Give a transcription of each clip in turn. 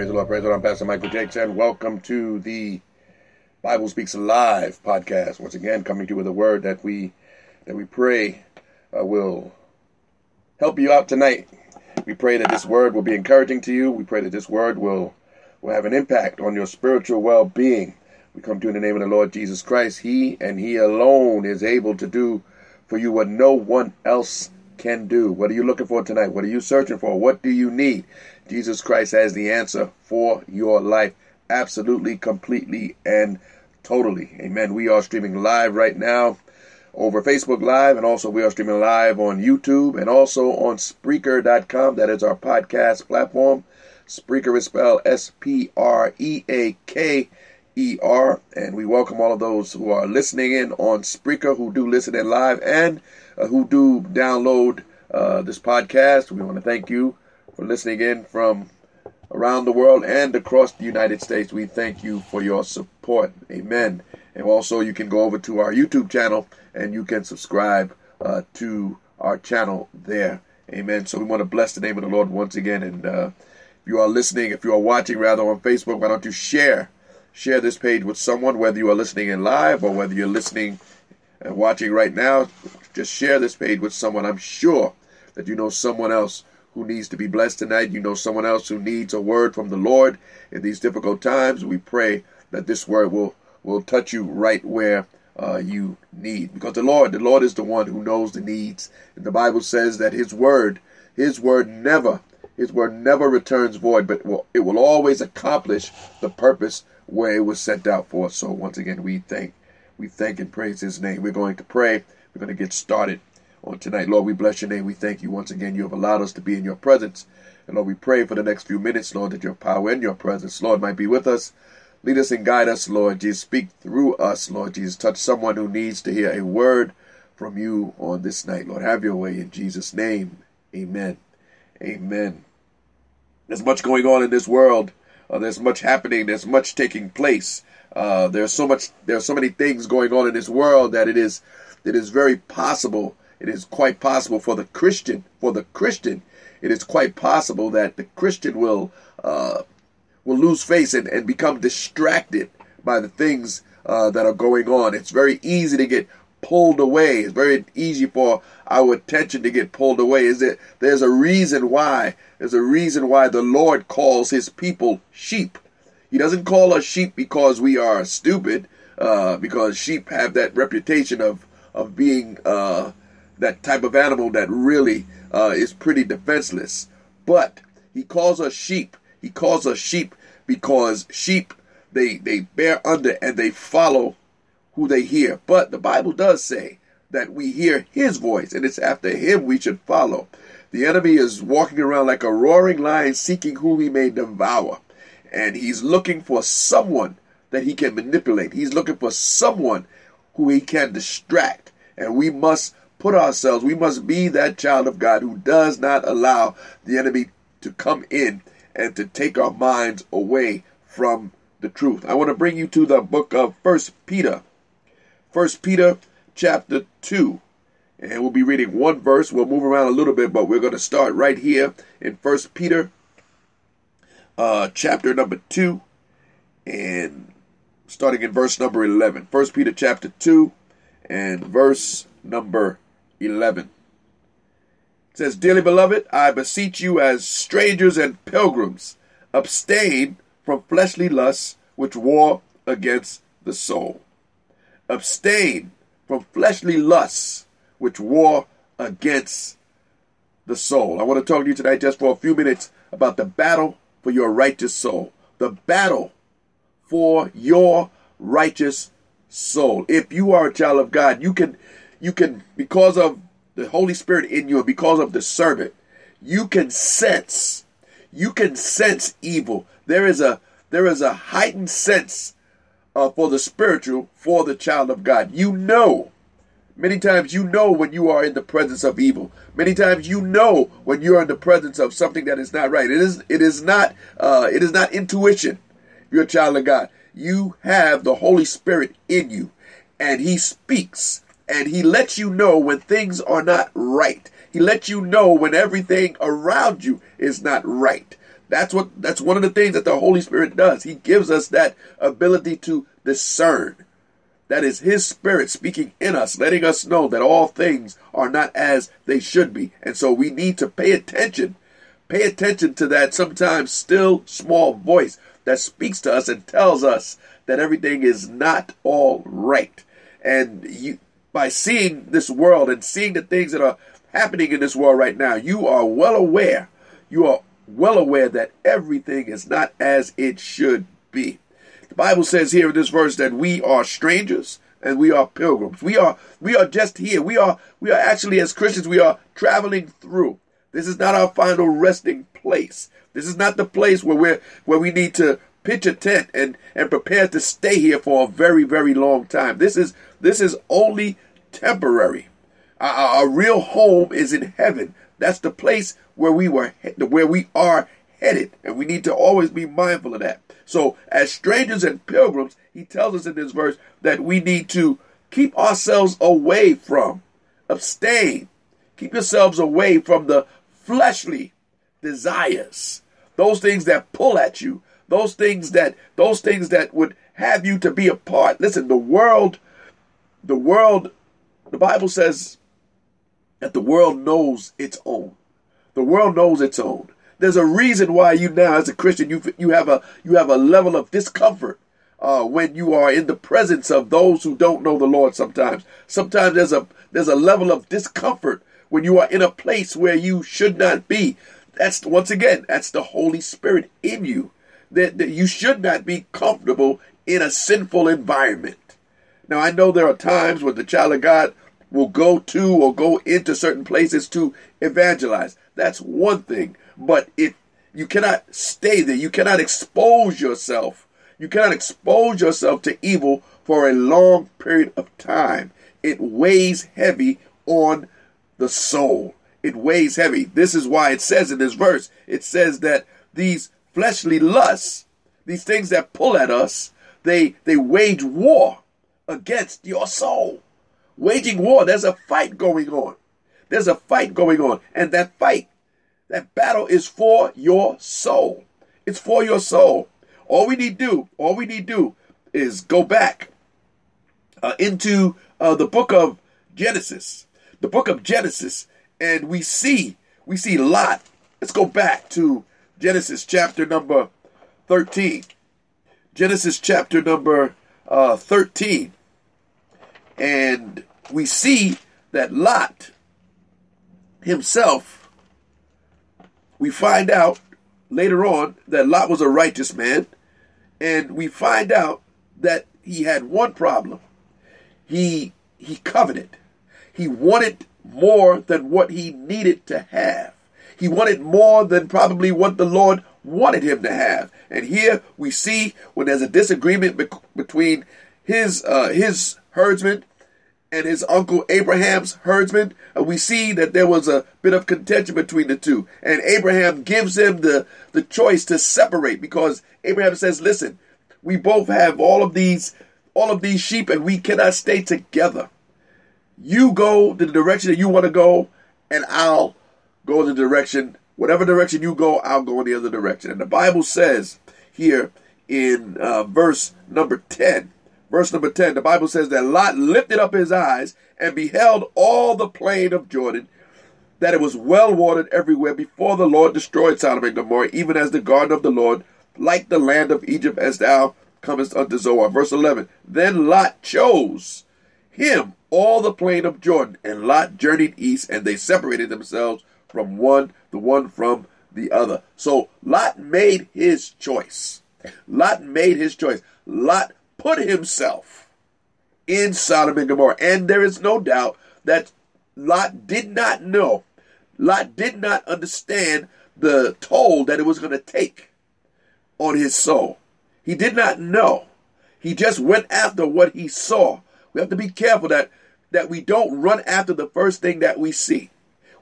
praise the Lord, praise the Lord. I'm Pastor Michael Jakes, and welcome to the Bible Speaks Live podcast. Once again, coming to you with a word that we that we pray uh, will help you out tonight. We pray that this word will be encouraging to you. We pray that this word will will have an impact on your spiritual well-being. We come to you in the name of the Lord Jesus Christ. He and He alone is able to do for you what no one else can do. What are you looking for tonight? What are you searching for? What do you need? Jesus Christ has the answer for your life. Absolutely, completely, and totally. Amen. We are streaming live right now over Facebook Live, and also we are streaming live on YouTube and also on Spreaker.com. That is our podcast platform. Spreaker is spelled S P R E A K E R. And we welcome all of those who are listening in on Spreaker, who do listen in live, and uh, who do download uh, this podcast. We want to thank you for listening in from around the world and across the United States. We thank you for your support. Amen. And also, you can go over to our YouTube channel and you can subscribe uh, to our channel there. Amen. So we want to bless the name of the Lord once again. And uh, if you are listening, if you are watching rather on Facebook, why don't you share share this page with someone, whether you are listening in live or whether you're listening and watching right now. Just share this page with someone. I'm sure that you know someone else who needs to be blessed tonight. You know someone else who needs a word from the Lord in these difficult times. We pray that this word will will touch you right where uh, you need, because the Lord, the Lord is the one who knows the needs. And the Bible says that His word, His word never, His word never returns void, but it will, it will always accomplish the purpose where it was sent out for. So once again, we thank, we thank and praise His name. We're going to pray. We're going to get started on tonight. Lord, we bless your name. We thank you once again. You have allowed us to be in your presence. And Lord, we pray for the next few minutes, Lord, that your power and your presence, Lord, might be with us. Lead us and guide us, Lord Jesus. Speak through us, Lord Jesus. Touch someone who needs to hear a word from you on this night. Lord, have your way in Jesus' name. Amen. Amen. There's much going on in this world. Uh, there's much happening. There's much taking place. Uh, there's so much. There's so many things going on in this world that it is. It is very possible it is quite possible for the Christian, for the Christian, it is quite possible that the Christian will uh, will lose face and, and become distracted by the things uh, that are going on. It's very easy to get pulled away. It's very easy for our attention to get pulled away. Is that there's a reason why? There's a reason why the Lord calls His people sheep. He doesn't call us sheep because we are stupid, uh, because sheep have that reputation of of being uh, that type of animal that really uh, is pretty defenseless. But he calls us sheep. He calls us sheep because sheep they they bear under and they follow who they hear. But the Bible does say that we hear his voice and it's after him we should follow. The enemy is walking around like a roaring lion seeking whom he may devour. And he's looking for someone that he can manipulate. He's looking for someone who he can distract. And we must put ourselves, we must be that child of God who does not allow the enemy to come in and to take our minds away from the truth. I want to bring you to the book of First Peter. First Peter chapter 2. And we'll be reading one verse. We'll move around a little bit, but we're going to start right here in First Peter uh, chapter number 2 and starting in verse number 11. First Peter chapter 2 and verse number 11. It says, Dearly beloved, I beseech you as strangers and pilgrims, abstain from fleshly lusts which war against the soul. Abstain from fleshly lusts which war against the soul. I want to talk to you tonight just for a few minutes about the battle for your righteous soul. The battle for your righteous soul. If you are a child of God, you can you can, because of the Holy Spirit in you and because of discernment, you can sense, you can sense evil. There is a there is a heightened sense uh, for the spiritual for the child of God. You know, many times you know when you are in the presence of evil. Many times you know when you are in the presence of something that is not right. It is it is not uh, it is not intuition. You're a child of God. You have the Holy Spirit in you, and He speaks and he lets you know when things are not right. He lets you know when everything around you is not right. That's what that's one of the things that the Holy Spirit does. He gives us that ability to discern. That is His Spirit speaking in us, letting us know that all things are not as they should be. And so we need to pay attention. Pay attention to that sometimes still small voice that speaks to us and tells us that everything is not all right. And you, by seeing this world and seeing the things that are happening in this world right now, you are well aware. You are well aware that everything is not as it should be. The Bible says here in this verse that we are strangers and we are pilgrims. We are we are just here. We are we are actually as Christians we are traveling through. This is not our final resting place. This is not the place where we're where we need to pitch a tent and and prepare to stay here for a very very long time. This is this is only temporary. Our real home is in heaven. That's the place where we were where we are headed, and we need to always be mindful of that. So, as strangers and pilgrims, he tells us in this verse that we need to keep ourselves away from, abstain, keep yourselves away from the fleshly desires, those things that pull at you, those things that those things that would have you to be apart. Listen, the world, the world, the Bible says that the world knows its own. The world knows its own. There's a reason why you now, as a Christian, you you have a you have a level of discomfort uh, when you are in the presence of those who don't know the Lord. Sometimes, sometimes there's a there's a level of discomfort when you are in a place where you should not be. That's once again, that's the Holy Spirit in you. That, that you should not be comfortable in a sinful environment. Now I know there are times when the child of God will go to or go into certain places to evangelize. That's one thing. But if you cannot stay there, you cannot expose yourself. You cannot expose yourself to evil for a long period of time. It weighs heavy on the soul. It weighs heavy. This is why it says in this verse, it says that these fleshly lusts, these things that pull at us, they they wage war against your soul. Waging war, there's a fight going on. There's a fight going on. And that fight that battle is for your soul. It's for your soul. All we need do, all we need do is go back uh, into uh, the book of Genesis. The book of Genesis, and we see, we see Lot. Let's go back to Genesis chapter number 13. Genesis chapter number uh, 13. And we see that Lot himself we find out later on that Lot was a righteous man, and we find out that he had one problem. He he coveted. He wanted more than what he needed to have. He wanted more than probably what the Lord wanted him to have. And here we see when there's a disagreement be- between his uh, his herdsmen and his uncle Abraham's herdsman, uh, we see that there was a bit of contention between the two. And Abraham gives him the, the choice to separate because Abraham says, listen, we both have all of these all of these sheep and we cannot stay together. You go the direction that you want to go, and I'll go in the direction, whatever direction you go, I'll go in the other direction. And the Bible says here in uh, verse number 10, Verse number 10, the Bible says that Lot lifted up his eyes and beheld all the plain of Jordan, that it was well watered everywhere before the Lord destroyed Sodom and Gomorrah, even as the garden of the Lord, like the land of Egypt, as thou comest unto Zoar. Verse 11, then Lot chose him all the plain of Jordan, and Lot journeyed east, and they separated themselves from one, the one from the other. So Lot made his choice. Lot made his choice. Lot put himself in Sodom and Gomorrah. And there is no doubt that Lot did not know, Lot did not understand the toll that it was going to take on his soul. He did not know. He just went after what he saw. We have to be careful that that we don't run after the first thing that we see.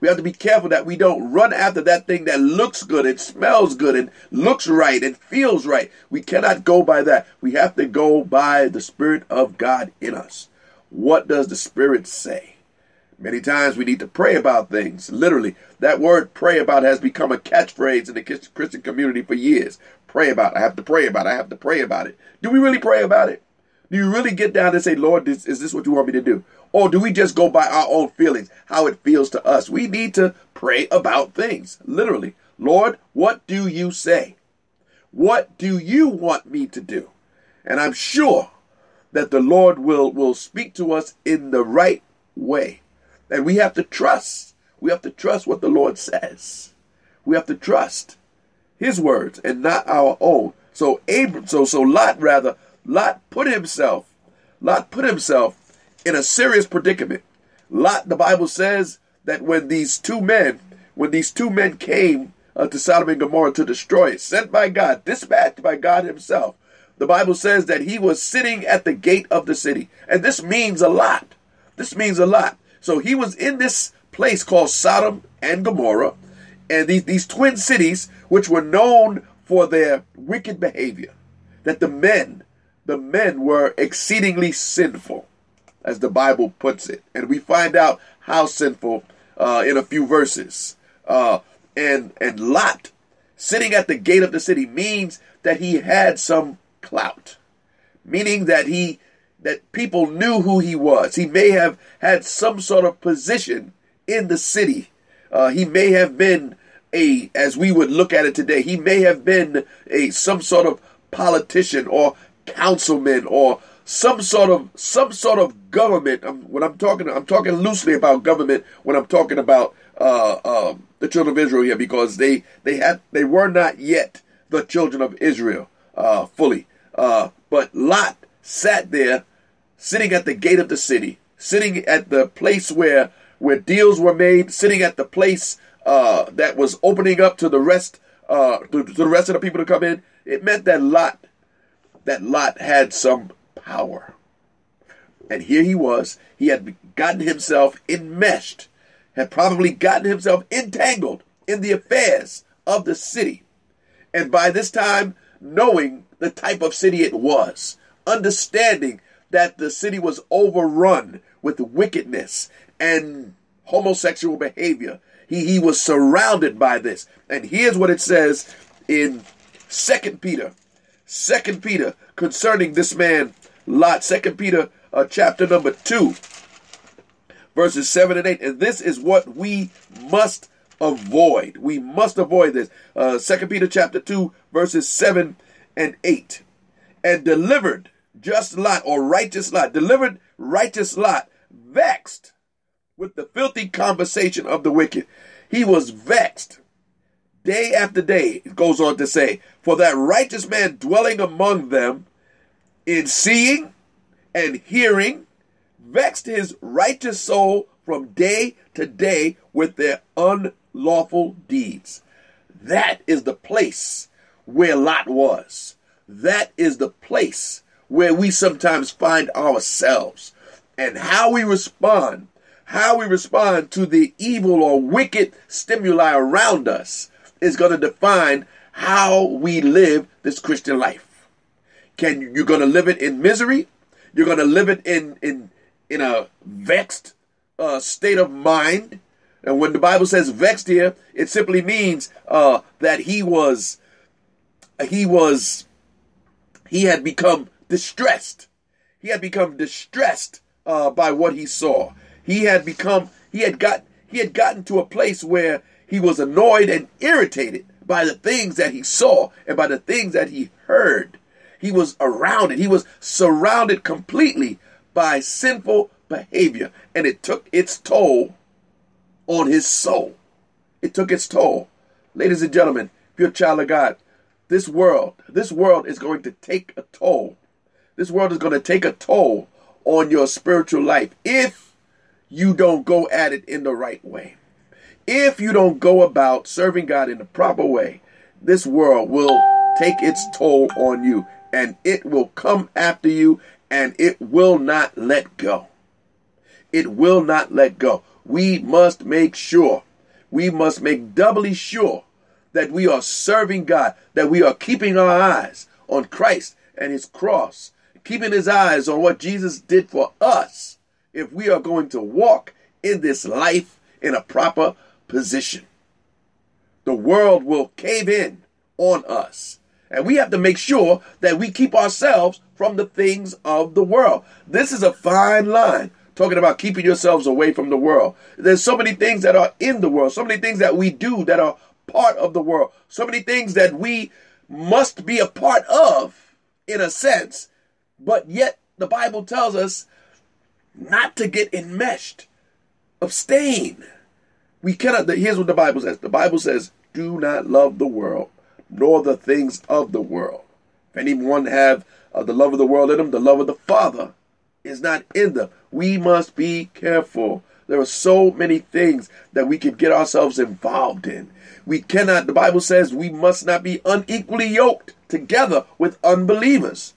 We have to be careful that we don't run after that thing that looks good and smells good and looks right and feels right. We cannot go by that. We have to go by the Spirit of God in us. What does the Spirit say? Many times we need to pray about things. Literally, that word pray about has become a catchphrase in the Christian community for years. Pray about it. I have to pray about it. I have to pray about it. Do we really pray about it? Do you really get down and say, Lord, this, is this what you want me to do? Or do we just go by our own feelings, how it feels to us? We need to pray about things. Literally. Lord, what do you say? What do you want me to do? And I'm sure that the Lord will, will speak to us in the right way. And we have to trust. We have to trust what the Lord says. We have to trust his words and not our own. So Abram, so so Lot rather, Lot put himself, Lot put himself in a serious predicament. Lot, the Bible says that when these two men, when these two men came uh, to Sodom and Gomorrah to destroy it, sent by God, dispatched by God Himself, the Bible says that he was sitting at the gate of the city. And this means a lot. This means a lot. So he was in this place called Sodom and Gomorrah, and these, these twin cities, which were known for their wicked behavior, that the men, the men were exceedingly sinful, as the Bible puts it. And we find out how sinful uh, in a few verses. Uh, and and Lot sitting at the gate of the city means that he had some clout, meaning that he that people knew who he was. He may have had some sort of position in the city. Uh, he may have been a, as we would look at it today, he may have been a some sort of politician or councilman or some sort of some sort of government. When I'm talking, I'm talking loosely about government when I'm talking about uh, uh, the children of Israel here, because they they had they were not yet the children of Israel uh, fully. Uh, but Lot sat there, sitting at the gate of the city, sitting at the place where where deals were made, sitting at the place uh, that was opening up to the rest uh, to, to the rest of the people to come in. It meant that Lot that Lot had some power. And here he was. He had gotten himself enmeshed, had probably gotten himself entangled in the affairs of the city. And by this time, knowing the type of city it was, understanding that the city was overrun with wickedness and homosexual behavior. He, he was surrounded by this. And here's what it says in Second Peter. Second Peter concerning this man Lot. Second Peter uh, chapter number 2 verses 7 and 8. And this is what we must avoid. We must avoid this. Uh, Second Peter chapter 2 verses 7 and 8. And delivered just Lot or righteous Lot, delivered righteous Lot, vexed with the filthy conversation of the wicked. He was vexed day after day, it goes on to say, for that righteous man dwelling among them in seeing and hearing vexed his righteous soul from day to day with their unlawful deeds. That is the place where Lot was. That is the place where we sometimes find ourselves. And how we respond, how we respond to the evil or wicked stimuli around us is going to define how we live this Christian life. Can you're going to live it in misery? You're going to live it in in in a vexed uh, state of mind. And when the Bible says vexed here, it simply means uh, that he was he was he had become distressed. He had become distressed uh, by what he saw. He had become he had got he had gotten to a place where he was annoyed and irritated by the things that he saw and by the things that he heard. He was around it. He was surrounded completely by sinful behavior, and it took its toll on his soul. It took its toll. Ladies and gentlemen, if you're a child of God, this world, this world is going to take a toll. This world is going to take a toll on your spiritual life if you don't go at it in the right way. If you don't go about serving God in the proper way, this world will take its toll on you and it will come after you and it will not let go. It will not let go. We must make sure, we must make doubly sure that we are serving God, that we are keeping our eyes on Christ and his cross, keeping his eyes on what Jesus did for us if we are going to walk in this life in a proper position. The world will cave in on us. And we have to make sure that we keep ourselves from the things of the world. This is a fine line talking about keeping yourselves away from the world. There's so many things that are in the world, so many things that we do that are part of the world, so many things that we must be a part of in a sense, but yet the Bible tells us not to get enmeshed. Abstain. We cannot, here's what the Bible says the Bible says, do not love the world, nor the things of the world. If anyone have uh, the love of the world in them, the love of the Father is not in them. We must be careful. There are so many things that we can get ourselves involved in. We cannot, the Bible says, we must not be unequally yoked together with unbelievers.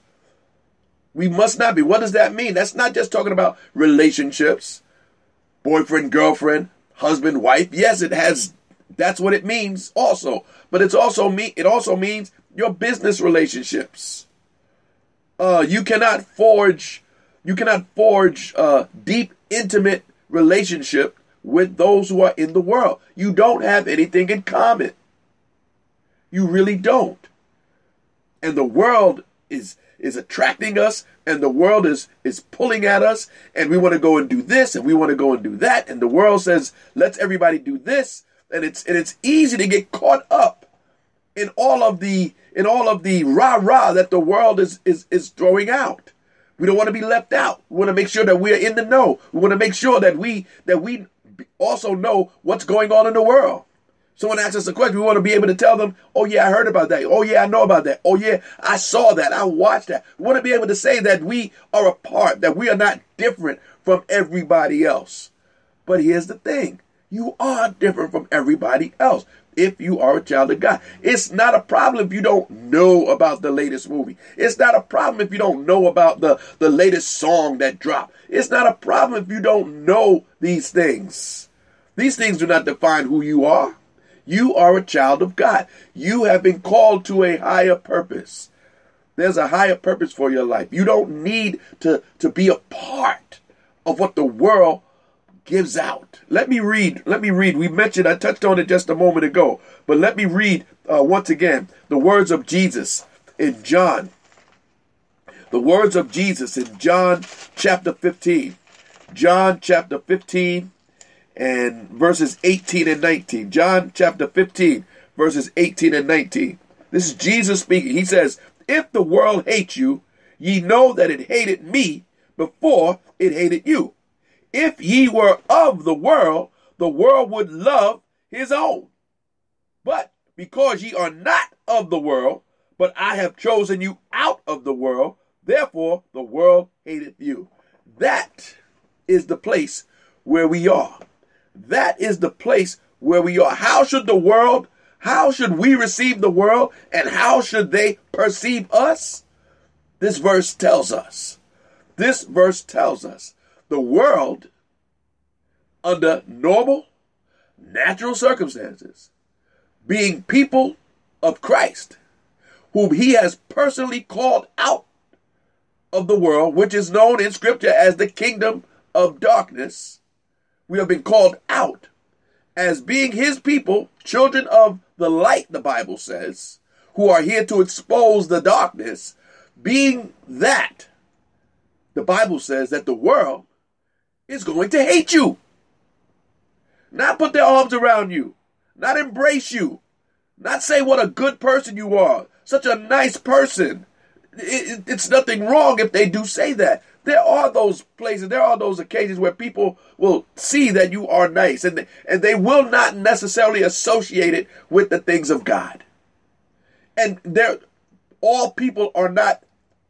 We must not be. What does that mean? That's not just talking about relationships, boyfriend, girlfriend, husband, wife. Yes, it has that's what it means also. But it's also me it also means your business relationships. Uh you cannot forge you cannot forge a deep intimate relationship with those who are in the world. You don't have anything in common. You really don't. And the world is is attracting us and the world is is pulling at us and we want to go and do this and we want to go and do that and the world says let's everybody do this and it's and it's easy to get caught up in all of the in all of the rah rah that the world is is is throwing out. We don't want to be left out. We want to make sure that we're in the know. We want to make sure that we that we also know what's going on in the world. Someone asks us a question, we want to be able to tell them, "Oh yeah, I heard about that. Oh yeah, I know about that. Oh yeah, I saw that. I watched that." We want to be able to say that we are a part, that we are not different from everybody else. But here's the thing: you are different from everybody else if you are a child of God. It's not a problem if you don't know about the latest movie. It's not a problem if you don't know about the, the latest song that dropped. It's not a problem if you don't know these things. These things do not define who you are. You are a child of God. You have been called to a higher purpose. There's a higher purpose for your life. You don't need to, to be a part of what the world gives out. Let me read. Let me read. We mentioned, I touched on it just a moment ago, but let me read uh, once again the words of Jesus in John. The words of Jesus in John chapter 15. John chapter 15 and verses 18 and 19. John chapter 15, verses 18 and 19. This is Jesus speaking. He says, If the world hates you, ye know that it hated me before it hated you. If ye were of the world, the world would love his own. But because ye are not of the world, but I have chosen you out of the world, therefore the world hateth you. That is the place where we are. That is the place where we are. How should the world, how should we receive the world, and how should they perceive us? This verse tells us. This verse tells us the world, under normal, natural circumstances, being people of Christ, whom he has personally called out of the world, which is known in Scripture as the kingdom of darkness. We have been called out as being his people, children of the light, the Bible says, who are here to expose the darkness. Being that, the Bible says that the world is going to hate you. Not put their arms around you, not embrace you, not say what a good person you are, such a nice person. It, it, it's nothing wrong if they do say that. There are those places, there are those occasions where people will see that you are nice and, and they will not necessarily associate it with the things of God. And there, all people are not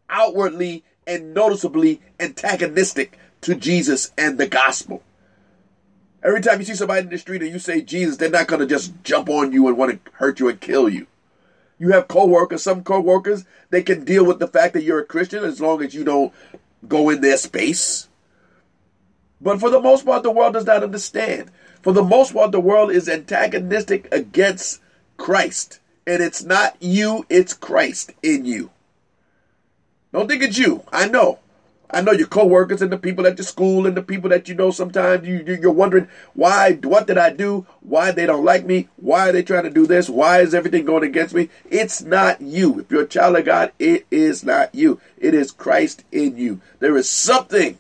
outwardly and noticeably antagonistic to Jesus and the gospel. Every time you see somebody in the street and you say Jesus, they're not going to just jump on you and want to hurt you and kill you. You have coworkers, some coworkers, they can deal with the fact that you're a Christian as long as you don't go in their space. But for the most part, the world does not understand. For the most part, the world is antagonistic against Christ. And it's not you, it's Christ in you. Don't think it's you. I know. I know your coworkers and the people at the school and the people that you know sometimes you, you're wondering why, what did I do? Why they don't like me? Why are they trying to do this? Why is everything going against me? It's not you. If you're a child of God, it is not you. It is Christ in you. There is something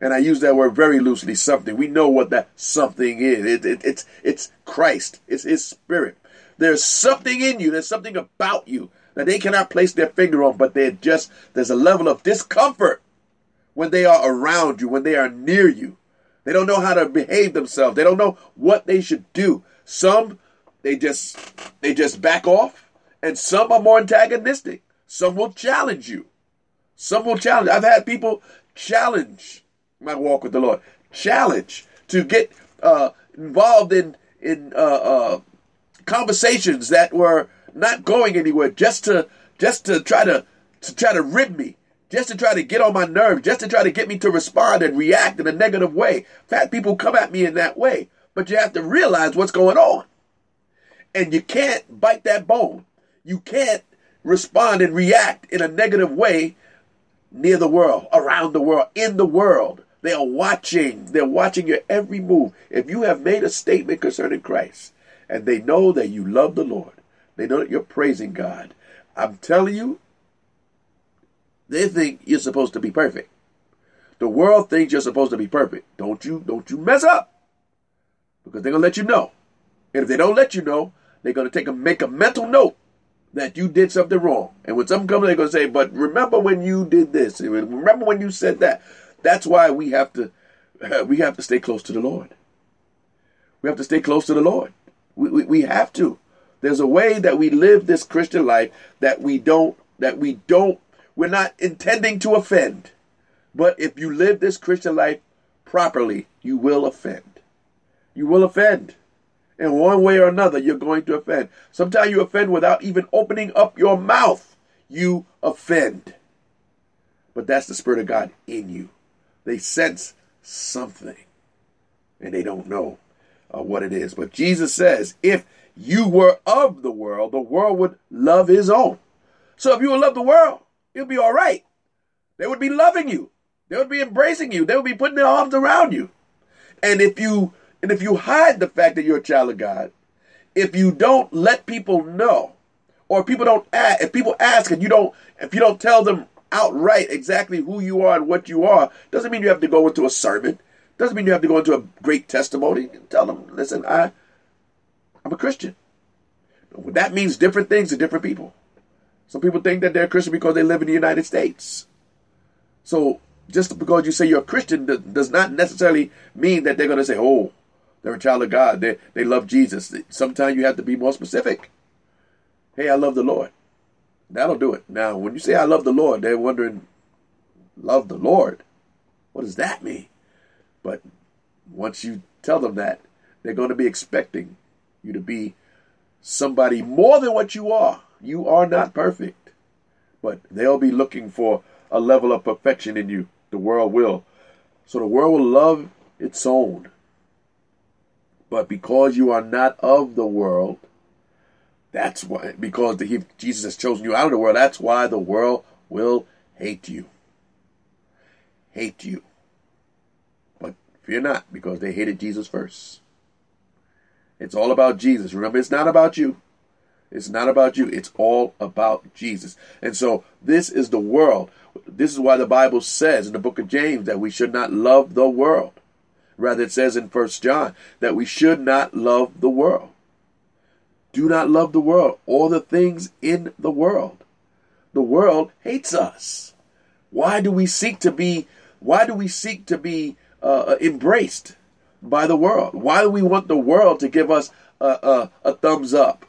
and I use that word very loosely, something. We know what that something is. It, it, it's it's Christ. It's His Spirit. There's something in you. There's something about you that they cannot place their finger on, but they're just there's a level of discomfort when they are around you, when they are near you. They don't know how to behave themselves. They don't know what they should do. Some they just they just back off, and some are more antagonistic. Some will challenge you. Some will challenge. I've had people challenge my walk with the Lord. Challenge to get uh, involved in in uh, uh, conversations that were not going anywhere, just to just to try to to try to rib me, just to try to get on my nerves, just to try to get me to respond and react in a negative way. Fat people come at me in that way, but you have to realize what's going on, and you can't bite that bone. You can't respond and react in a negative way near the world, around the world, in the world. They are watching. They're watching your every move. If you have made a statement concerning Christ and they know that you love the Lord, they know that you're praising God, I'm telling you, they think you're supposed to be perfect. The world thinks you're supposed to be perfect. Don't you don't you mess up. Because they're gonna let you know. And if they don't let you know, they're gonna take a make a mental note that you did something wrong. And when something comes, they're gonna say, But remember when you did this, remember when you said that. That's why we have to we have to stay close to the Lord. We have to stay close to the Lord. We, we, we have to. There's a way that we live this Christian life that we don't that we don't we're not intending to offend. But if you live this Christian life properly, you will offend. You will offend. In one way or another, you're going to offend. Sometimes you offend without even opening up your mouth. You offend. But that's the Spirit of God in you. They sense something and they don't know uh, what it is. But Jesus says, if you were of the world, the world would love his own. So if you would love the world, it'll be all right. They would be loving you. They would be embracing you. They would be putting their arms around you. And if you and if you hide the fact that you're a child of God, if you don't let people know, or if people don't ask, if people ask and you don't, if you don't tell them outright exactly who you are and what you are, doesn't mean you have to go into a sermon. Doesn't mean you have to go into a great testimony. And tell them, listen, I, I'm a Christian. That means different things to different people. Some people think that they're Christian because they live in the United States. So just because you say you're a Christian does not necessarily mean that they're going to say, oh, they're a child of God. They, they love Jesus. Sometimes you have to be more specific. Hey, I love the Lord. That'll do it. Now, when you say I love the Lord, they're wondering, love the Lord? What does that mean? But once you tell them that, they're going to be expecting you to be somebody more than what you are. You are not perfect, but they'll be looking for a level of perfection in you. The world will. So the world will love its own. But because you are not of the world, that's why, because the, he, Jesus has chosen you out of the world, that's why the world will hate you. Hate you. But fear not, because they hated Jesus first. It's all about Jesus. Remember, it's not about you. It's not about you. It's all about Jesus. And so this is the world. This is why the Bible says in the book of James that we should not love the world. Rather, it says in First John that we should not love the world. Do not love the world or the things in the world. The world hates us. Why do we seek to be? Why do we seek to be uh, uh, embraced by the world? Why do we want the world to give us a, a, a thumbs up?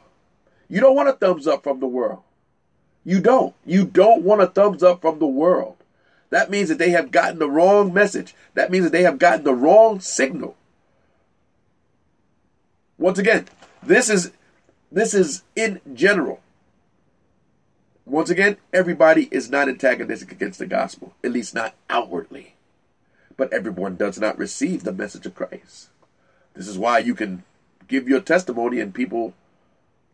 You don't want a thumbs up from the world. You don't. You don't want a thumbs up from the world. That means that they have gotten the wrong message. That means that they have gotten the wrong signal. Once again, this is this is in general. Once again, everybody is not antagonistic against the gospel, at least not outwardly. But everyone does not receive the message of Christ. This is why you can give your testimony and people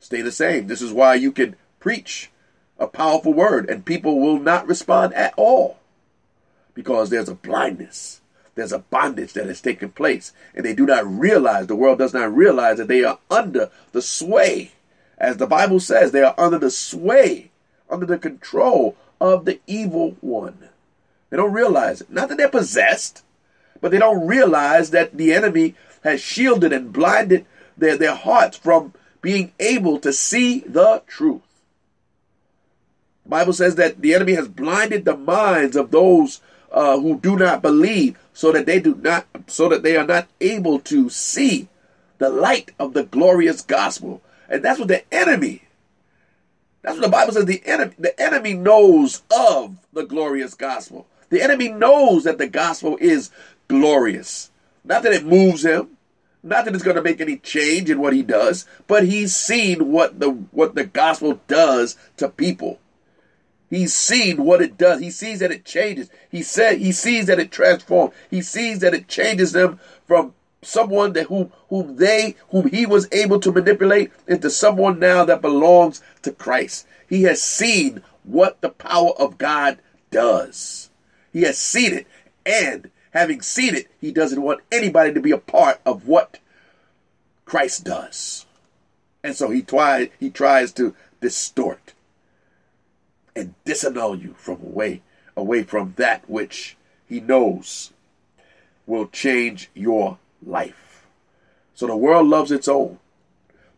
stay the same. This is why you can preach a powerful word and people will not respond at all. because there's a blindness. There's a bondage that has taken place. And they do not realize, the world does not realize that they are under the sway. As the Bible says, they are under the sway, under the control of the evil one. They don't realize it. Not that they're possessed, but they don't realize that the enemy has shielded and blinded their, their hearts from being able to see the truth. The Bible says that the enemy has blinded the minds of those uh, who do not believe, so that they do not, so that they are not able to see the light of the glorious gospel. And that's what the enemy. That's what the Bible says. The enemy, the enemy knows of the glorious gospel. The enemy knows that the gospel is glorious. Not that it moves him, not that it's going to make any change in what he does, but he's seen what the what the gospel does to people. He's seen what it does. He sees that it changes. He said he sees that it transforms. He sees that it changes them from someone that whom whom they whom he was able to manipulate into someone now that belongs to Christ. He has seen what the power of God does. He has seen it, and having seen it, he doesn't want anybody to be a part of what Christ does. And so he tries he tries to distort and disannul you from away away from that which he knows will change your life. So the world loves its own,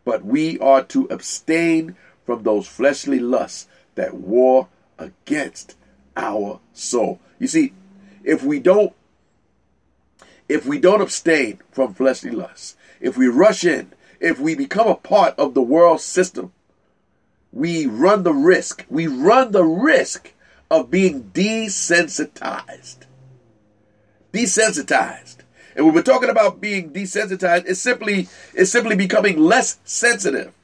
but we are to abstain from those fleshly lusts that war against our soul. You see, if we don't if we don't abstain from fleshly lusts, if we rush in, if we become a part of the world system, we run the risk, we run the risk of being desensitized. Desensitized. And when we're talking about being desensitized, it's simply it's simply becoming less sensitive,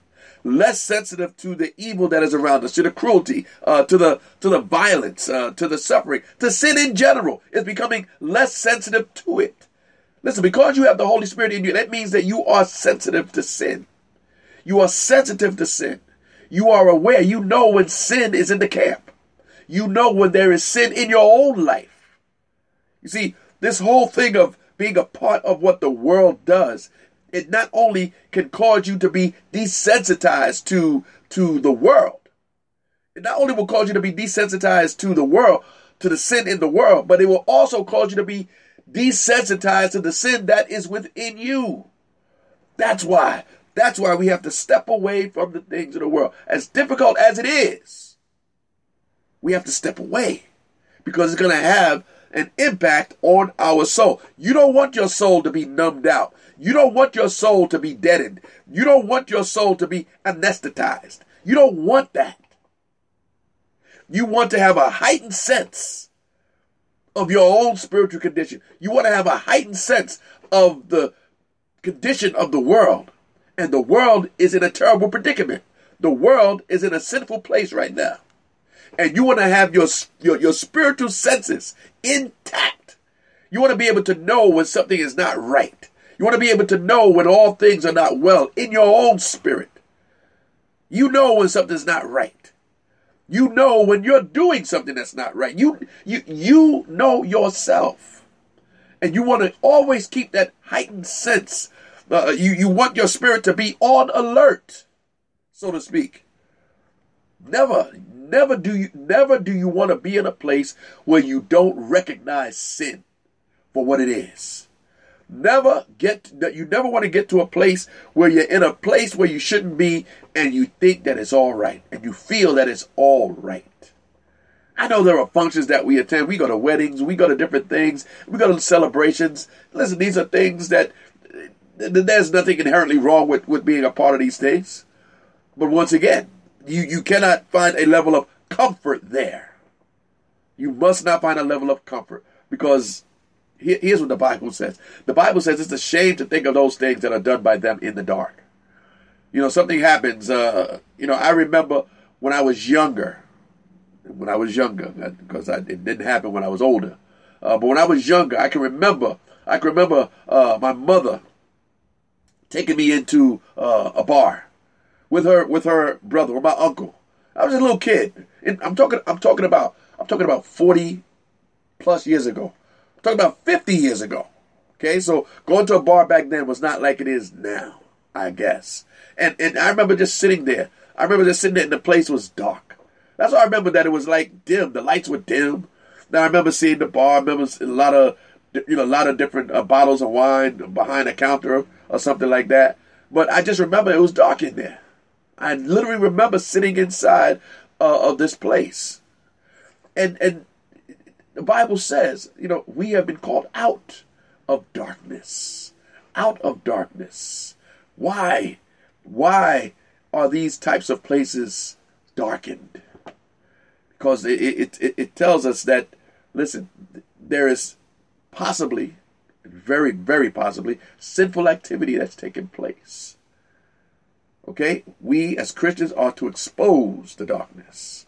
less sensitive to the evil that is around us, to the cruelty, uh, to the to the violence, uh, to the suffering, to sin in general. It's becoming less sensitive to it. Listen, because you have the Holy Spirit in you, that means that you are sensitive to sin. You are sensitive to sin. You are aware. You know when sin is in the camp. You know when there is sin in your own life. You see, this whole thing of being a part of what the world does, it not only can cause you to be desensitized to, to the world, it not only will cause you to be desensitized to the world, to the sin in the world, but it will also cause you to be desensitized to the sin that is within you. That's why that's why we have to step away from the things of the world. As difficult as it is, we have to step away because it's going to have an impact on our soul. You don't want your soul to be numbed out. You don't want your soul to be deadened. You don't want your soul to be anesthetized. You don't want that. You want to have a heightened sense of your own spiritual condition. You want to have a heightened sense of the condition of the world. And the world is in a terrible predicament. The world is in a sinful place right now. And you want to have your, your, your spiritual senses intact. You want to be able to know when something is not right. You want to be able to know when all things are not well in your own spirit. You know when something's not right. You know when you're doing something that's not right. You you you know yourself. And you want to always keep that heightened sense uh, you, you want your spirit to be on alert, so to speak. Never, never do you never do you want to be in a place where you don't recognize sin for what it is. Never get that you never want to get to a place where you're in a place where you shouldn't be and you think that it's all right and you feel that it's all right. I know there are functions that we attend. We go to weddings, we go to different things, we go to celebrations. Listen, these are things that there's nothing inherently wrong with, with being a part of these things. But once again, you, you cannot find a level of comfort there. You must not find a level of comfort because here's what the Bible says. The Bible says it's a shame to think of those things that are done by them in the dark. You know, something happens. Uh, you know, I remember when I was younger, when I was younger, because I, it didn't happen when I was older. Uh, but when I was younger, I can remember. I can remember uh, my mother taking me into uh, a bar with her with her brother or my uncle. I was a little kid. And I'm talking I'm talking about I'm talking about 40 plus years ago. Talking about 50 years ago. Okay, so going to a bar back then was not like it is now, I guess. And and I remember just sitting there. I remember just sitting there and the place was dark. That's why I remember that it was like dim. The lights were dim. Now I remember seeing the bar. I remember a lot of you know a lot of different uh, bottles of wine behind a counter or something like that. But I just remember it was dark in there. I literally remember sitting inside uh, of this place, and and the Bible says, you know, we have been called out of darkness, out of darkness. Why? Why are these types of places darkened? Because it, it, it, it tells us that, listen, there is possibly, very, very possibly, sinful activity that's taking place. Okay? We as Christians are to expose the darkness.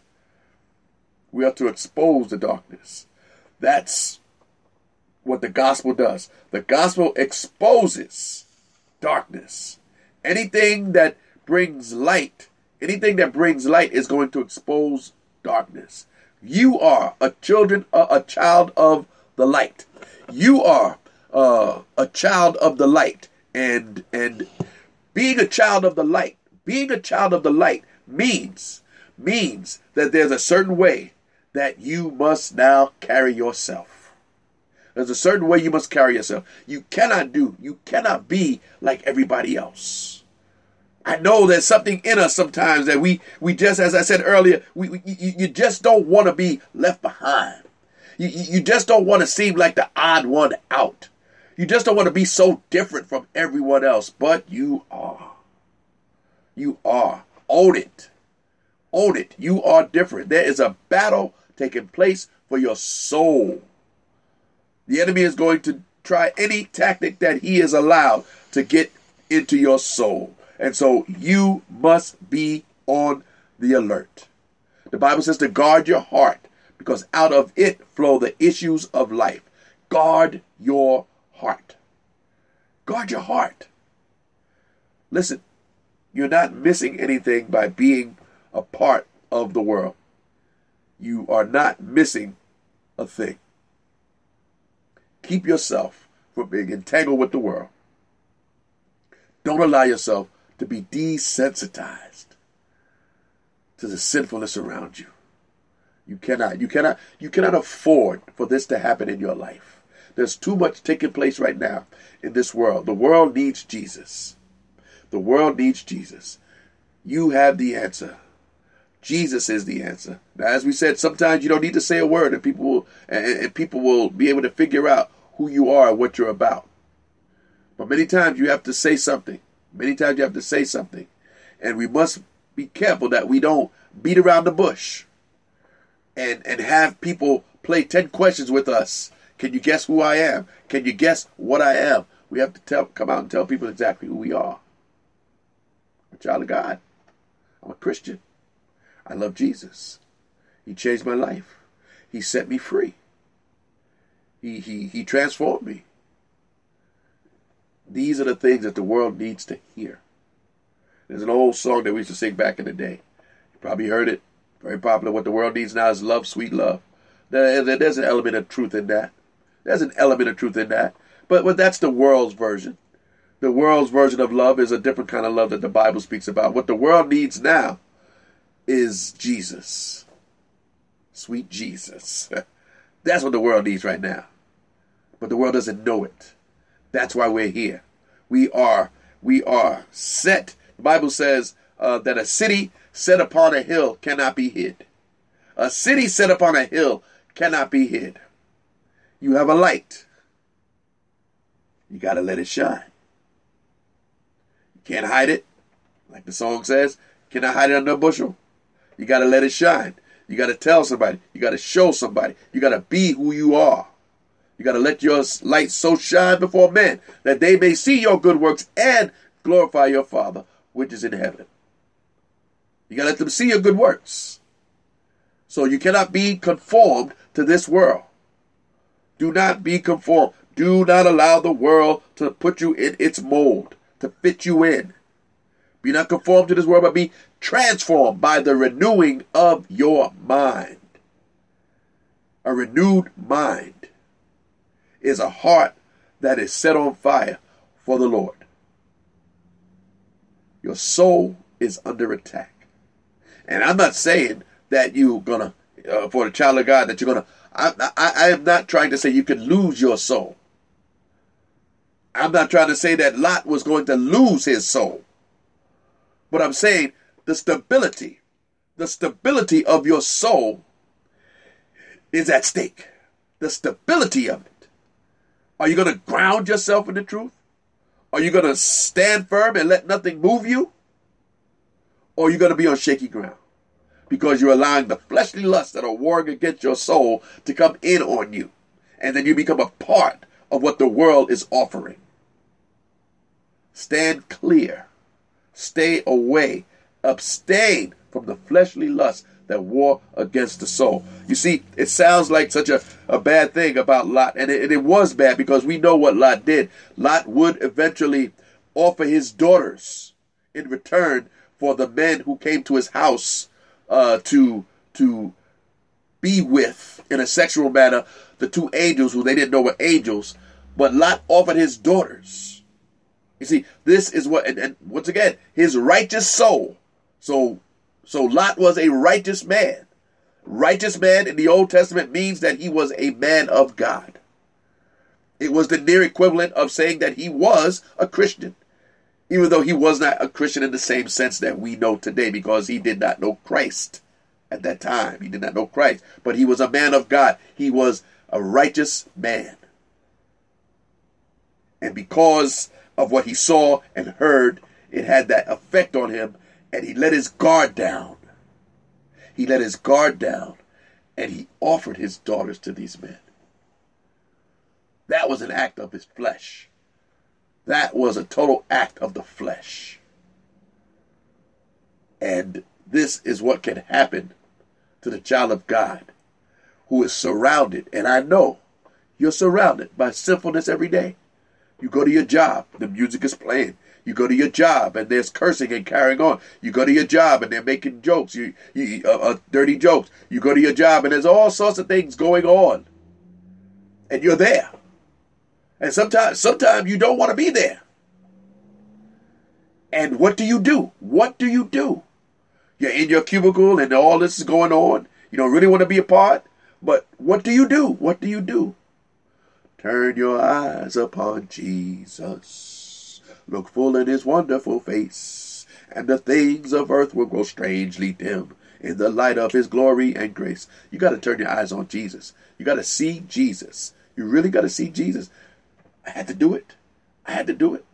We are to expose the darkness. That's what the gospel does. The gospel exposes darkness. Anything that brings light, anything that brings light is going to expose darkness. You are a children, a, child of the light. You are uh, a child of the light, and and being a child of the light, being a child of the light means means that there's a certain way that you must now carry yourself. There's a certain way you must carry yourself. You cannot do, you cannot be like everybody else. I know there's something in us sometimes that we we just, as I said earlier, we, we you, you just don't want to be left behind. You, you just don't want to seem like the odd one out. You just don't want to be so different from everyone else, but you are. You are. Own it. Own it. You are different. There is a battle taking place for your soul. The enemy is going to try any tactic that he is allowed to get into your soul. And so you must be on the alert. The Bible says to guard your heart because out of it flow the issues of life. Guard your heart. Guard your heart. Listen, you're not missing anything by being a part of the world. You are not missing a thing. Keep yourself from being entangled with the world. Don't allow yourself to be desensitized to the sinfulness around you. You cannot, you cannot, you cannot afford for this to happen in your life. There's too much taking place right now in this world. The world needs Jesus. The world needs Jesus. You have the answer. Jesus is the answer. Now, as we said, sometimes you don't need to say a word, and people will and, and people will be able to figure out who you are and what you're about. But many times you have to say something. Many times you have to say something, and we must be careful that we don't beat around the bush and and have people play ten questions with us. Can you guess who I am? Can you guess what I am? We have to tell, come out and tell people exactly who we are. A child of God. I'm a Christian. I love Jesus. He changed my life. He set me free. He, he, he transformed me. These are the things that the world needs to hear. There's an old song that we used to sing back in the day. You probably heard it. Very popular. What the world needs now is love, sweet love. There's an element of truth in that. There's an element of truth in that. But, but that's the world's version. The world's version of love is a different kind of love that the Bible speaks about. What the world needs now is Jesus. Sweet Jesus. That's what the world needs right now. But the world doesn't know it. That's why we're here. We are we are set. The Bible says uh, that a city set upon a hill cannot be hid. A city set upon a hill cannot be hid. You have a light. You got to let it shine. You can't hide it. Like the song says, cannot hide it under a bushel. You got to let it shine. You got to tell somebody. You got to show somebody. You got to be who you are. You got to let your light so shine before men that they may see your good works and glorify your Father which is in heaven. You got to let them see your good works. So you cannot be conformed to this world. Do not be conformed. Do not allow the world to put you in its mold, to fit you in. Be not conformed to this world, but be transformed by the renewing of your mind. A renewed mind is a heart that is set on fire for the Lord. Your soul is under attack. And I'm not saying that you're going to, uh, for the child of God, that you're going to, I, I, I am not trying to say you can lose your soul. I'm not trying to say that Lot was going to lose his soul. But I'm saying the stability, the stability of your soul is at stake. The stability of it. Are you going to ground yourself in the truth? Are you going to stand firm and let nothing move you? Or are you going to be on shaky ground? Because you're allowing the fleshly lusts that are warring against your soul to come in on you. And then you become a part of what the world is offering. Stand clear. Stay away. Abstain from the fleshly lusts that war against the soul. You see, it sounds like such a, a bad thing about Lot, and it, and it was bad because we know what Lot did. Lot would eventually offer his daughters in return for the men who came to his house uh, to to be with in a sexual manner the two angels who they didn't know were angels, but Lot offered his daughters. You see, this is what, and, and once again, his righteous soul. So so Lot was a righteous man. Righteous man in the Old Testament means that he was a man of God. It was the near equivalent of saying that he was a Christian, even though he was not a Christian in the same sense that we know today because he did not know Christ at that time. He did not know Christ, but he was a man of God. He was a righteous man. And because of what he saw and heard, it had that effect on him and he let his guard down. He let his guard down and he offered his daughters to these men. That was an act of his flesh. That was a total act of the flesh. And this is what can happen to the child of God who is surrounded. And I know you're surrounded by sinfulness every day. You go to your job, the music is playing. You go to your job and there's cursing and carrying on. You go to your job and they're making jokes, you, you uh, uh, dirty jokes. You go to your job and there's all sorts of things going on, and you're there. And sometimes, sometimes you don't want to be there. And what do you do? What do you do? You're in your cubicle and all this is going on. You don't really want to be a part. But what do you do? What do you do? Turn your eyes upon Jesus. Look full in his wonderful face, and the things of earth will grow strangely dim in the light of his glory and grace. You got to turn your eyes on Jesus. You got to see Jesus. You really got to see Jesus. I had to do it. I had to do it.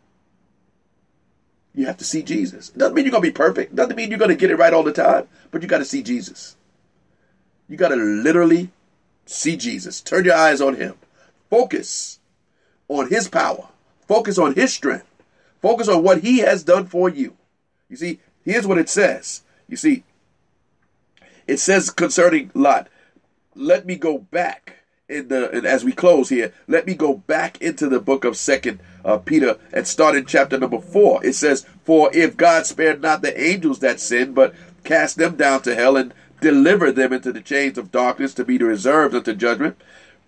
You have to see Jesus. Doesn't mean you're going to be perfect. Doesn't mean you're going to get it right all the time, but you got to see Jesus. You got to literally see Jesus. Turn your eyes on him. Focus on his power. Focus on his strength. Focus on what he has done for you. You see, here's what it says. You see, it says concerning Lot, let me go back in the and as we close here, let me go back into the book of Second uh, Peter and start in chapter number four. It says, "For if God spared not the angels that sinned, but cast them down to hell and delivered them into the chains of darkness to be reserved unto judgment."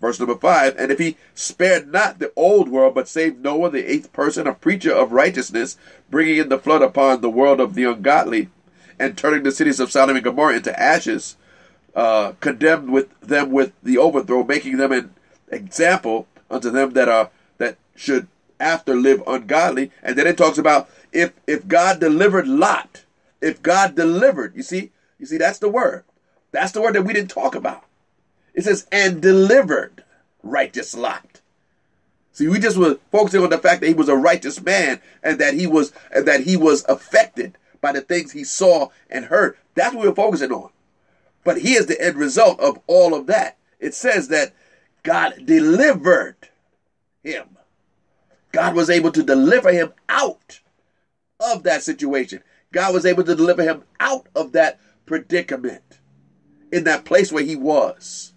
Verse number five, and if he spared not the old world, but saved Noah, the eighth person, a preacher of righteousness, bringing in the flood upon the world of the ungodly, and turning the cities of Sodom and Gomorrah into ashes, uh, condemned with them with the overthrow, making them an example unto them that are that should after live ungodly. And then it talks about if if God delivered Lot, if God delivered, you see, you see, that's the word. That's the word that we didn't talk about. It says, and delivered righteous Lot. See, we just were focusing on the fact that he was a righteous man and that he was and that he was affected by the things he saw and heard. That's what we're focusing on. But here's the end result of all of that. It says that God delivered him. God was able to deliver him out of that situation. God was able to deliver him out of that predicament in that place where he was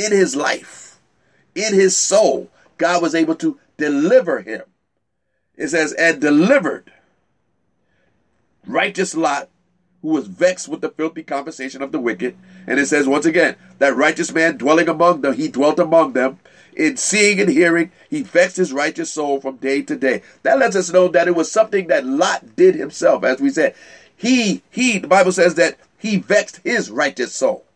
in his life, in his soul, God was able to deliver him. It says, and delivered righteous Lot who was vexed with the filthy conversation of the wicked. And it says once again, that righteous man dwelling among them, he dwelt among them. In seeing and hearing, he vexed his righteous soul from day to day. That lets us know that it was something that Lot did himself, as we said. He, he, the Bible says that he vexed his righteous soul.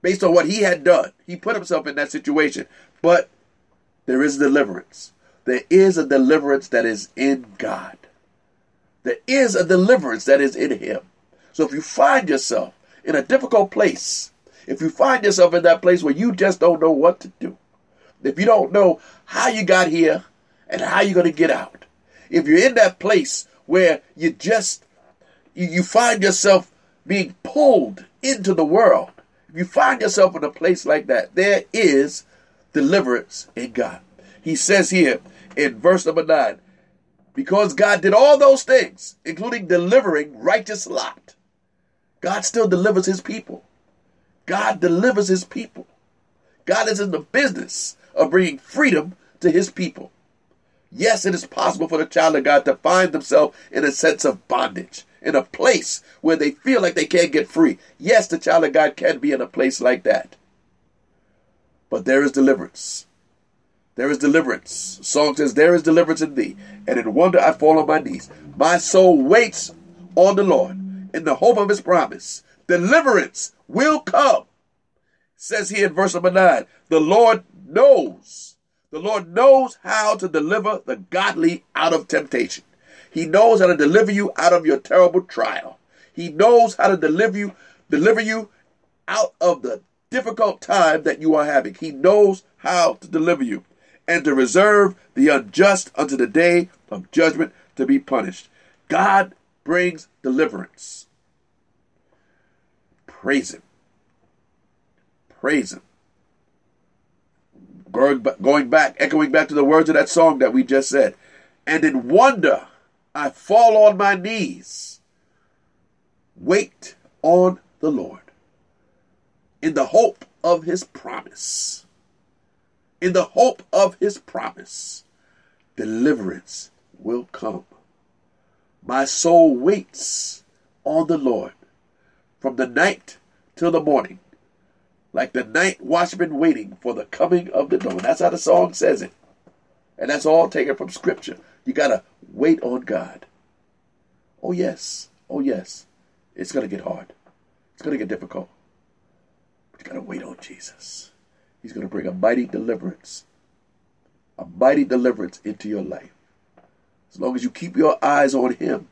Based on what he had done. He put himself in that situation. But there is deliverance. There is a deliverance that is in God. There is a deliverance that is in Him. So if you find yourself in a difficult place, if you find yourself in that place where you just don't know what to do, if you don't know how you got here and how you're going to get out, if you're in that place where you just you, find yourself being pulled into the world, if you find yourself in a place like that, there is deliverance in God. He says here in verse number 9, because God did all those things, including delivering righteous Lot. God still delivers his people. God delivers his people. God is in the business of bringing freedom to his people. Yes, it is possible for the child of God to find themselves in a sense of bondage, in a place where they feel like they can't get free. Yes, the child of God can be in a place like that. But there is deliverance. There is deliverance. Song says, There is deliverance in thee, and in wonder I fall on my knees. My soul waits on the Lord in the hope of his promise. Deliverance will come. says here in verse number 9, the Lord knows. The Lord knows how to deliver the godly out of temptation. He knows how to deliver you out of your terrible trial. He knows how to deliver you, deliver you out of the difficult time that you are having. He knows how to deliver you and to reserve the unjust unto the day of judgment to be punished. God brings deliverance. Praise Him. Praise Him. Going back, echoing back to the words of that song that we just said. And in wonder, I fall on my knees. Wait on the Lord in the hope of His promise in the hope of his promise, deliverance will come. My soul waits on the Lord from the night till the morning, like the night watchman waiting for the coming of the dawn. That's how the song says it. And that's all taken from scripture. You got to wait on God. Oh, yes. Oh, yes. It's going to get hard. It's going to get difficult. But you got to wait on Jesus. He's going to bring a mighty deliverance, a mighty deliverance into your life. As long as you keep your eyes on Him,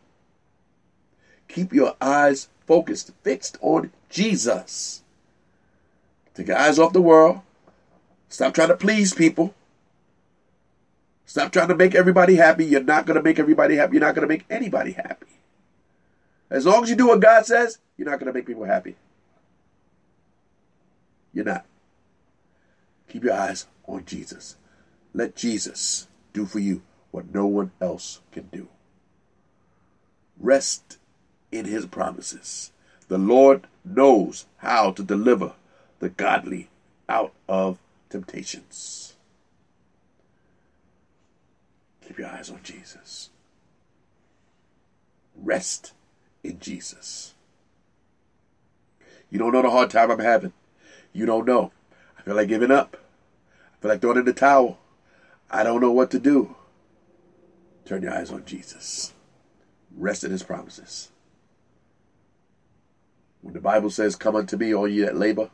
keep your eyes focused, fixed on Jesus. Take your eyes off the world. Stop trying to please people. Stop trying to make everybody happy. You're not going to make everybody happy. You're not going to make anybody happy. As long as you do what God says, you're not going to make people happy. You're not. Keep your eyes on Jesus. Let Jesus do for you what no one else can do. Rest in his promises. The Lord knows how to deliver the godly out of temptations. Keep your eyes on Jesus. Rest in Jesus. You don't know the hard time I'm having. You don't know I feel like giving up. I feel like throwing in the towel. I don't know what to do. Turn your eyes on Jesus. Rest in his promises. When the Bible says, Come unto me, all ye that labor,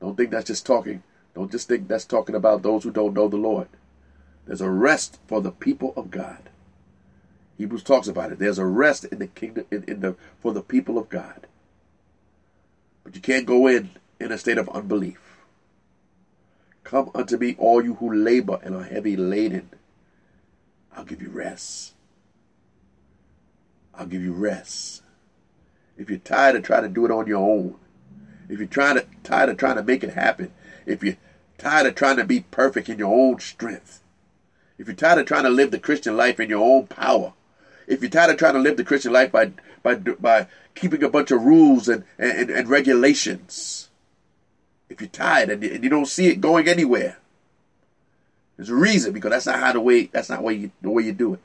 don't think that's just talking. Don't just think that's talking about those who don't know the Lord. There's a rest for the people of God. Hebrews talks about it. There's a rest in the kingdom in, in the for the people of God. But you can't go in in a state of unbelief. Come unto me, all you who labor and are heavy laden. I'll give you rest. I'll give you rest. If you're tired of trying to do it on your own, if you're trying to tired of trying to make it happen, if you're tired of trying to be perfect in your own strength, if you're tired of trying to live the Christian life in your own power, if you're tired of trying to live the Christian life by by by keeping a bunch of rules and, and, and regulations, if you're tired and you don't see it going anywhere, there's a reason because that's not how the way that's not way you, the way you do it.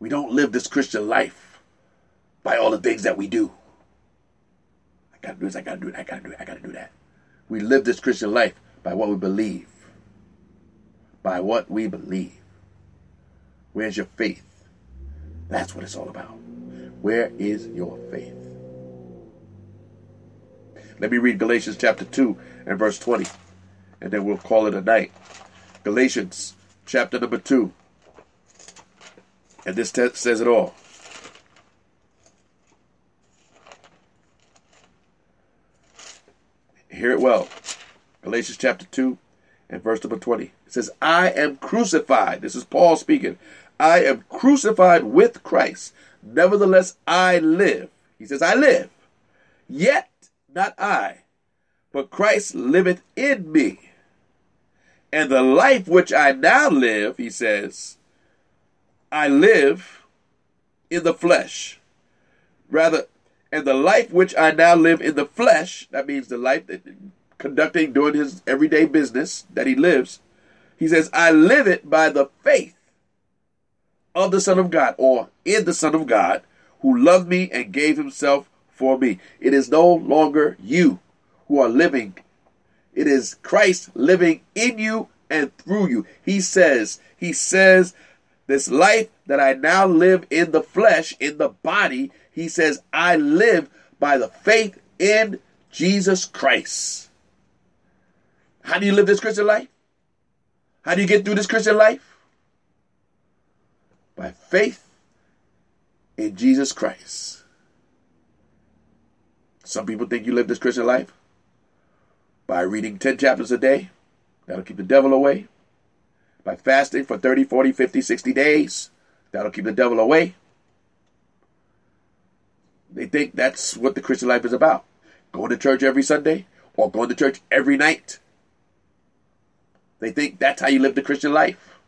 We don't live this Christian life by all the things that we do. I gotta do this, I gotta do it, I gotta do it, I gotta do that. We live this Christian life by what we believe. By what we believe. Where's your faith? That's what it's all about. Where is your faith? Let me read Galatians chapter 2 and verse 20, and then we'll call it a night. Galatians chapter number 2. And this text says it all. Hear it well. Galatians chapter 2 and verse number 20. It says, I am crucified. This is Paul speaking. I am crucified with Christ. Nevertheless, I live. He says, I live. Yet not I, but Christ liveth in me. And the life which I now live, he says, I live in the flesh. Rather, and the life which I now live in the flesh, that means the life that conducting, doing his everyday business that he lives, he says, I live it by the faith of the Son of God, or in the Son of God, who loved me and gave himself for me. It is no longer you who are living, it is Christ living in you and through you. He says, He says, this life that I now live in the flesh, in the body, He says, I live by the faith in Jesus Christ. How do you live this Christian life? How do you get through this Christian life? By faith in Jesus Christ. Some people think you live this Christian life by reading 10 chapters a day. That'll keep the devil away. By fasting for 30, 40, 50, 60 days. That'll keep the devil away. They think that's what the Christian life is about. Going to church every Sunday or going to church every night. They think that's how you live the Christian life.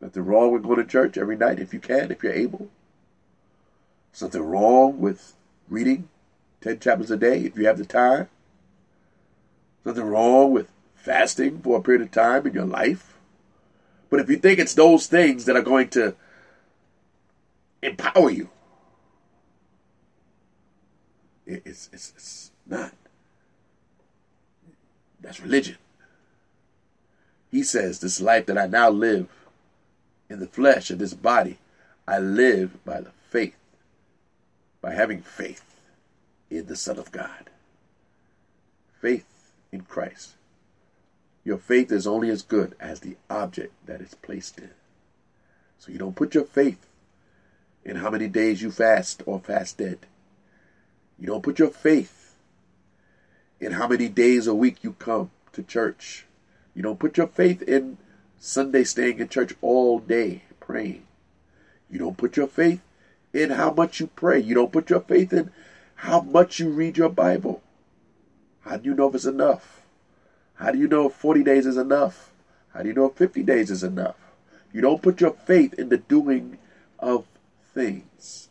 Nothing wrong with going to church every night if you can, if you're able. Something wrong with reading 10 chapters a day if you have the time. Nothing wrong with fasting for a period of time in your life. But if you think it's those things that are going to empower you, it's, it's, it's not. That's religion. He says, This life that I now live in the flesh of this body, I live by the faith, by having faith in the Son of God. Faith in Christ. Your faith is only as good as the object that it's placed in. So you don't put your faith in how many days you fast or fasted. You don't put your faith in how many days a week you come to church. You don't put your faith in Sunday staying in church all day praying. You don't put your faith in how much you pray. You don't put your faith in how much you read your Bible. How do you know if it's enough? How do you know if 40 days is enough? How do you know if 50 days is enough? You don't put your faith in the doing of things.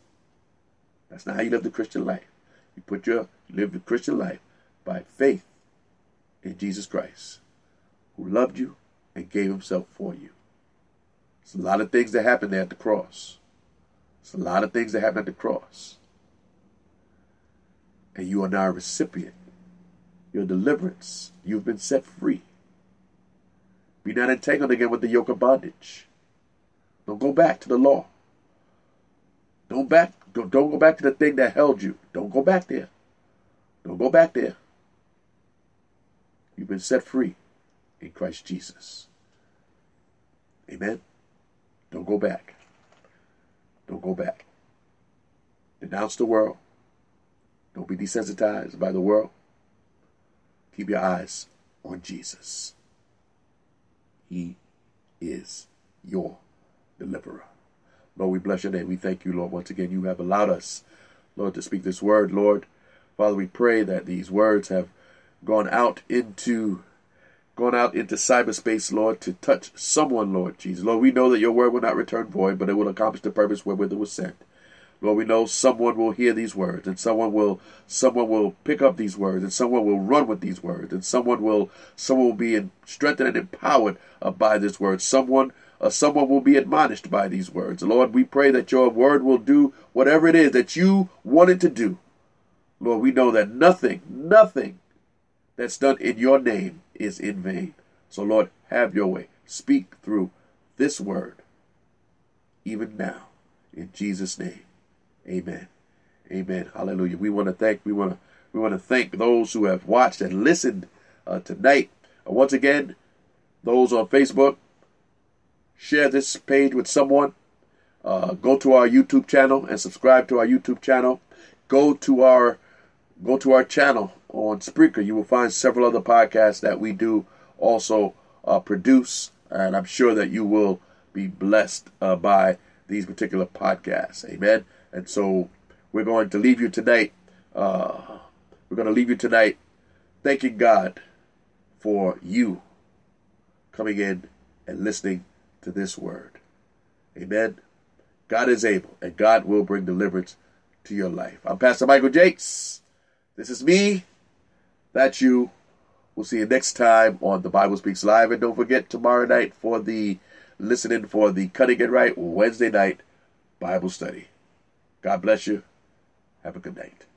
That's not how you live the Christian life. You put your live the Christian life by faith in Jesus Christ, who loved you and gave himself for you. There's a lot of things that happen there at the cross. There's a lot of things that happen at the cross. And you are now a recipient. Your deliverance. You've been set free. Be not entangled again with the yoke of bondage. Don't go back to the law. Don't back don't go back to the thing that held you. Don't go back there. Don't go back there. You've been set free in Christ Jesus. Amen. Don't go back. Don't go back. Denounce the world. Don't be desensitized by the world. Keep your eyes on Jesus. He is your deliverer. Lord, we bless your name. We thank you, Lord. Once again, you have allowed us, Lord, to speak this word, Lord. Father, we pray that these words have gone out into gone out into cyberspace, Lord, to touch someone, Lord Jesus. Lord, we know that your word will not return void, but it will accomplish the purpose wherewith it was sent. Lord, we know someone will hear these words, and someone will someone will pick up these words, and someone will run with these words, and someone will someone will be strengthened and empowered by this word. Someone uh, someone will be admonished by these words. Lord, we pray that your word will do whatever it is that you want it to do. Lord, we know that nothing, nothing that's done in your name is in vain. So, Lord, have your way. Speak through this word, even now, in Jesus' name. Amen. Amen. Hallelujah. We want to thank. We want to. We want to thank those who have watched and listened uh, tonight. Uh, once again, those on Facebook, share this page with someone. Uh, go to our YouTube channel and subscribe to our YouTube channel. Go to our go to our channel on Spreaker. You will find several other podcasts that we do also uh, produce, and I'm sure that you will be blessed uh, by these particular podcasts. Amen. And so we're going to leave you tonight. Uh, we're going to leave you tonight thanking God for you coming in and listening to this word. Amen. God is able, and God will bring deliverance to your life. I'm Pastor Michael Jakes. This is me. That's you. We'll see you next time on the Bible Speaks Live. And don't forget tomorrow night for the listening for the Cutting It Right Wednesday night Bible study. God bless you. Have a good night.